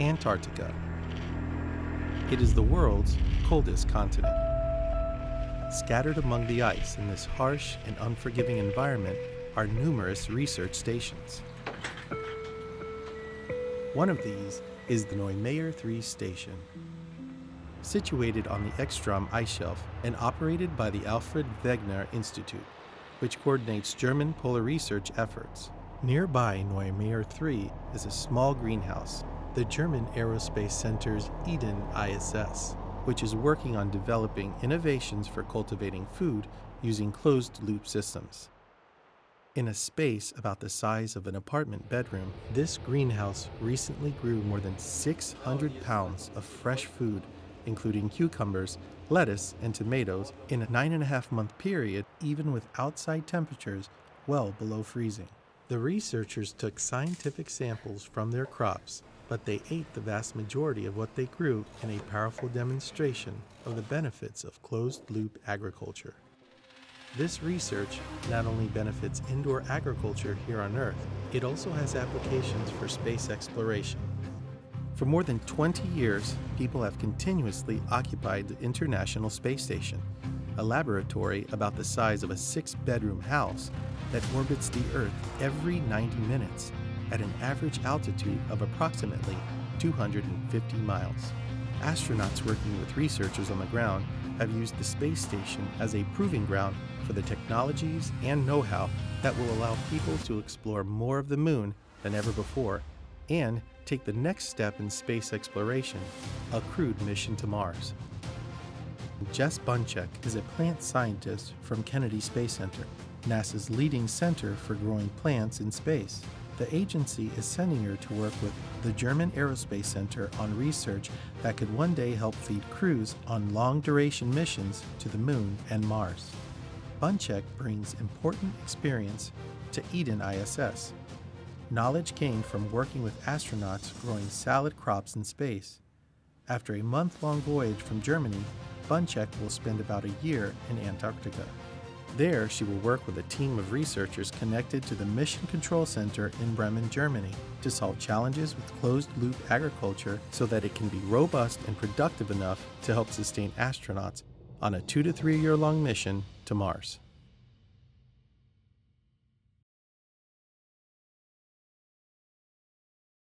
Antarctica. It is the world's coldest continent. Scattered among the ice in this harsh and unforgiving environment are numerous research stations. One of these is the Neumayer 3 station. Situated on the Ekstrom ice shelf and operated by the Alfred Wegener Institute, which coordinates German polar research efforts. Nearby Neumayer 3 is a small greenhouse, the German Aerospace Center's Eden ISS, which is working on developing innovations for cultivating food using closed loop systems. In a space about the size of an apartment bedroom, this greenhouse recently grew more than 600 pounds of fresh food, including cucumbers, lettuce, and tomatoes, in a nine and a half month period, even with outside temperatures well below freezing. The researchers took scientific samples from their crops, but they ate the vast majority of what they grew in a powerful demonstration of the benefits of closed loop agriculture. This research not only benefits indoor agriculture here on Earth, it also has applications for space exploration. For more than 20 years, people have continuously occupied the International Space Station, a laboratory about the size of a six bedroom house that orbits the Earth every 90 minutes at an average altitude of approximately 250 miles. Astronauts working with researchers on the ground have used the space station as a proving ground for the technologies and know how that will allow people to explore more of the moon than ever before and take the next step in space exploration a crewed mission to Mars. Jess Bunchek is a plant scientist from Kennedy Space Center, NASA's leading center for growing plants in space. The agency is sending her to work with the German Aerospace Center on research that could one day help feed crews on long duration missions to the Moon and Mars. Bunchek brings important experience to Eden ISS. Knowledge gained from working with astronauts growing salad crops in space. After a month long voyage from Germany, Bunchek will spend about a year in Antarctica. There, she will work with a team of researchers connected to the Mission Control Center in Bremen, Germany, to solve challenges with closed loop agriculture so that it can be robust and productive enough to help sustain astronauts on a two to three year long mission to Mars.